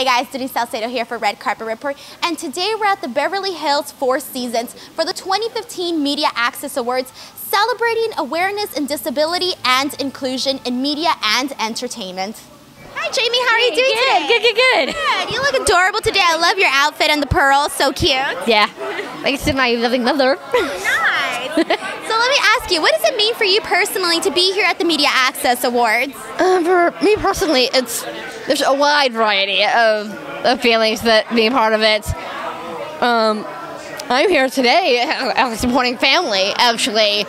Hey guys, Denise Salcedo here for Red Carpet Report, and today we're at the Beverly Hills Four Seasons for the 2015 Media Access Awards, celebrating awareness in disability and inclusion in media and entertainment. Hi Jamie, how are you doing good, today? good, good, good. Good. You look adorable today. I love your outfit and the pearls, so cute. Yeah, thanks to my loving mother. Nice. so let me ask you, what does it mean for you personally to be here at the Media Access Awards? Uh, for me personally, it's there's a wide variety of, of feelings that being part of it. Um, I'm here today uh, supporting family. Actually,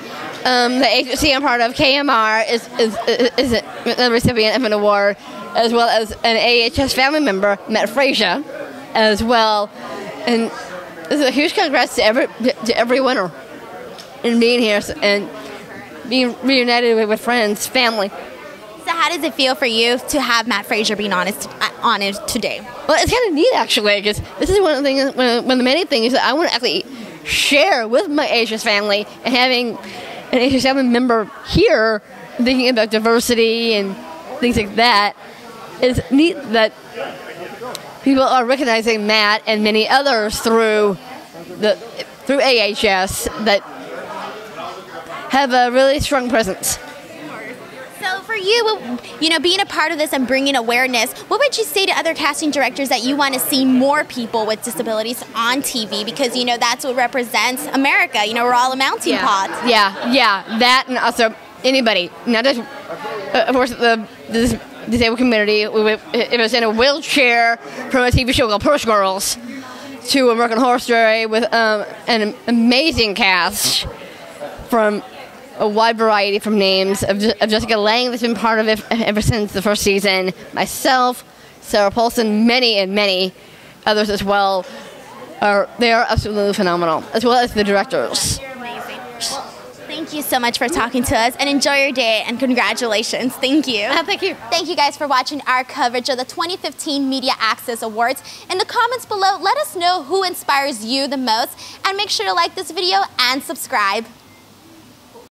um, the agency I'm part of, KMR, is is, is, the recipient of an award, as well as an AHS family member, Mat Fraser, as well. And is a huge congrats to every to every winner in being here and being reunited with, with friends, family. So how does it feel for you to have Mat Fraser being honest, uh, honored today? Well, it's kind of neat actually, because this is one of the things, one of, the many things that I want to actually share with my AHS family, and having an AHS family member here thinking about diversity and things like that is neat that people are recognizing Mat and many others through the through AHS that have a really strong presence. So for you, you know, being a part of this and bringing awareness, what would you say to other casting directors that you want to see more people with disabilities on TV? Because you know that's what represents America. You know, we're all a melting pot. Yeah, yeah, that and also anybody, not just uh, of course the, the disabled community. We, we, it was in a wheelchair from a TV show called Push Girls to American Horror Story with um, an amazing cast from a wide variety from names of, of Jessica Lange that's been part of it ever since the first season. Myself, Sarah Paulson, many and many others as well. Are they are absolutely phenomenal, as well as the directors. Thank you so much for talking to us and enjoy your day and congratulations. Thank you. Uh, thank you. Thank you guys for watching our coverage of the 2015 Media Access Awards. In the comments below, let us know who inspires you the most and make sure to like this video and subscribe.